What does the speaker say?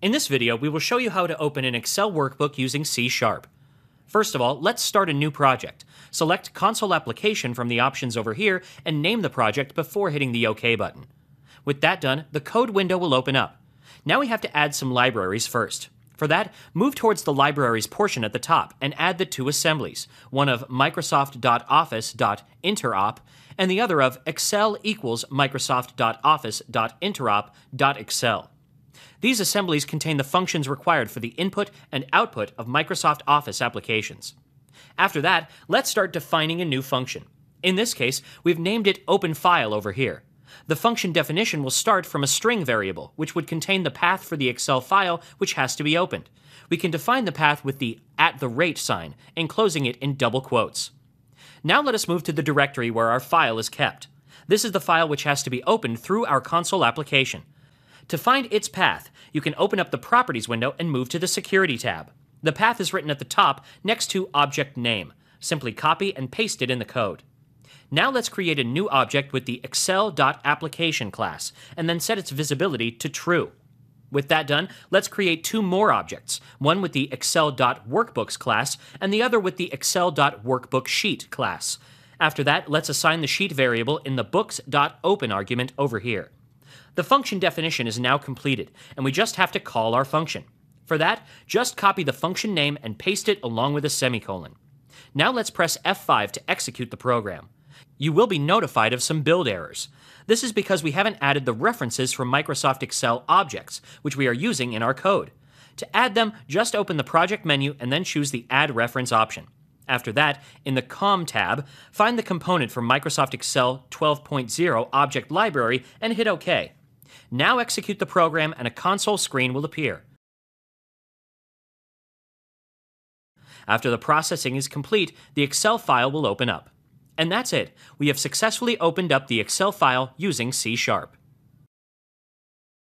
In this video, we will show you how to open an Excel workbook using C Sharp. First of all, let's start a new project. Select Console Application from the options over here and name the project before hitting the OK button. With that done, the code window will open up. Now we have to add some libraries first. For that, move towards the libraries portion at the top and add the two assemblies, one of Microsoft.Office.interop and the other of Excel equals Microsoft.Office.interop.excel. These assemblies contain the functions required for the input and output of Microsoft Office applications. After that, let's start defining a new function. In this case, we've named it OpenFile over here. The function definition will start from a string variable, which would contain the path for the Excel file which has to be opened. We can define the path with the at the rate sign, enclosing it in double quotes. Now let us move to the directory where our file is kept. This is the file which has to be opened through our console application. To find its path, you can open up the Properties window and move to the Security tab. The path is written at the top next to Object Name. Simply copy and paste it in the code. Now let's create a new object with the excel.application class, and then set its visibility to true. With that done, let's create two more objects, one with the excel.workbooks class, and the other with the excel.workbooksheet class. After that, let's assign the sheet variable in the books.open argument over here. The function definition is now completed, and we just have to call our function. For that, just copy the function name and paste it along with a semicolon. Now let's press F5 to execute the program. You will be notified of some build errors. This is because we haven't added the references from Microsoft Excel objects, which we are using in our code. To add them, just open the project menu and then choose the Add Reference option. After that, in the COM tab, find the component from Microsoft Excel 12.0 Object Library and hit OK. Now execute the program and a console screen will appear. After the processing is complete, the Excel file will open up. And that's it. We have successfully opened up the Excel file using C Sharp.